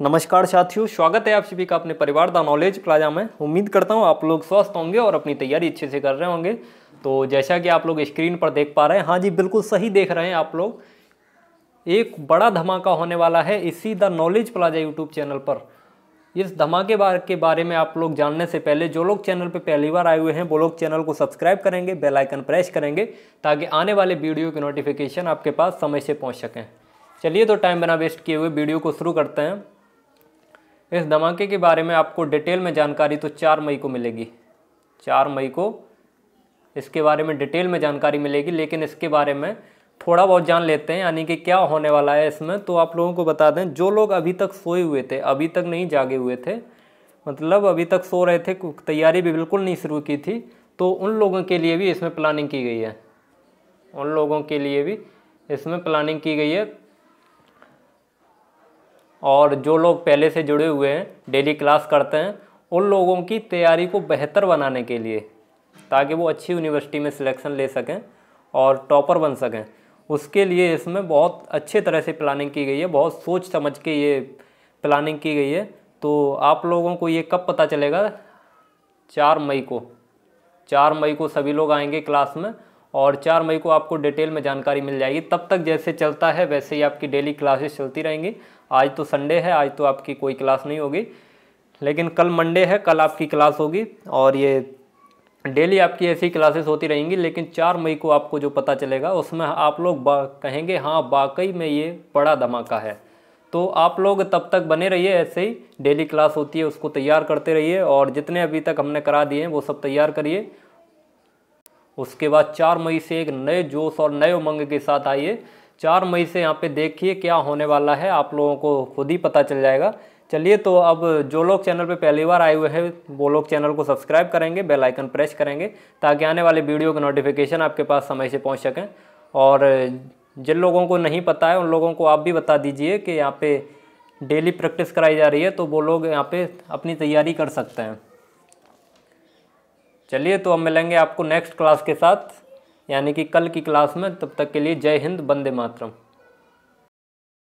नमस्कार साथियों, स्वागत है आप सभी का अपने परिवार द नॉलेज प्लाजा में। उम्मीद करता हूँ आप लोग स्वस्थ होंगे और अपनी तैयारी अच्छे से कर रहे होंगे। तो जैसा कि आप लोग स्क्रीन पर देख पा रहे हैं हाँ जी, बिल्कुल सही देख रहे हैं आप लोग। एक बड़ा धमाका होने वाला है इसी the knowledge plaza YouTube channel पर। इस धमाके बार के बारे में आप लोग जानने से पहले, जो लोग चैनल पर पहली बार आए हुए हैं, वो लोग चैनल को सब्सक्राइब करेंगे, बेल आइकन प्रेस करेंगे, ताकि आने वाले वीडियो की नोटिफिकेशन आपके पास समय से पहुँच सकें। चलिए तो टाइम बिना वेस्ट किए हुए वीडियो को शुरू करते हैं। इस धमाके के बारे में आपको डिटेल में जानकारी तो चार मई को मिलेगी। चार मई को इसके बारे में डिटेल में जानकारी मिलेगी, लेकिन इसके बारे में थोड़ा बहुत जान लेते हैं, यानी कि क्या होने वाला है इसमें। तो आप लोगों को बता दें, जो लोग अभी तक सोए हुए थे, अभी तक नहीं जागे हुए थे मतलब अभी तक सो रहे थे तैयारी भी बिल्कुल नहीं शुरू की थी तो उन लोगों के लिए भी इसमें प्लानिंग की गई है। उन लोगों के लिए भी इसमें प्लानिंग की गई है। और जो लोग पहले से जुड़े हुए हैं डेली क्लास करते हैं, उन लोगों की तैयारी को बेहतर बनाने के लिए, ताकि वो अच्छी यूनिवर्सिटी में सिलेक्शन ले सकें और टॉपर बन सकें। उसके लिए इसमें बहुत अच्छे तरह से प्लानिंग की गई है, बहुत सोच समझ के ये प्लानिंग की गई है। तो आप लोगों को ये कब पता चलेगा? चार मई को। चार मई को सभी लोग आएँगे क्लास में और चार मई को आपको डिटेल में जानकारी मिल जाएगी। तब तक जैसे चलता है, वैसे ही आपकी डेली क्लासेस चलती रहेंगी। आज तो संडे है, आज तो आपकी कोई क्लास नहीं होगी। लेकिन कल मंडे है, कल आपकी क्लास होगी और ये डेली आपकी ऐसी क्लासेस होती रहेंगी। लेकिन चार मई को आपको जो पता चलेगा, उसमें आप लोग कहेंगे हाँ वाकई में ये बड़ा धमाका है। तो आप लोग तब तक बने रहिए ऐसे ही। डेली क्लास होती है, उसको तैयार करते रहिए और जितने अभी तक हमने करा दिए हैं, वो सब तैयार करिए। उसके बाद चार मई से एक नए जोश और नए उमंग के साथ आइए। चार मई से यहाँ पे देखिए क्या होने वाला है, आप लोगों को खुद ही पता चल जाएगा। चलिए तो अब जो लोग चैनल पे पहली बार आए हुए हैं, वो लोग चैनल को सब्सक्राइब करेंगे, बेल आइकन प्रेस करेंगे, ताकि आने वाले वीडियो का नोटिफिकेशन आपके पास समय से पहुँच सकें। और जिन लोगों को नहीं पता है, उन लोगों को आप भी बता दीजिए कि यहाँ पे डेली प्रैक्टिस कराई जा रही है तो वो लोग यहाँ पे अपनी तैयारी कर सकते हैं। चलिए तो अब मिलेंगे आपको नेक्स्ट क्लास के साथ, यानी कि कल की क्लास में, तब तक के लिए जय हिंद बंदे मातरम।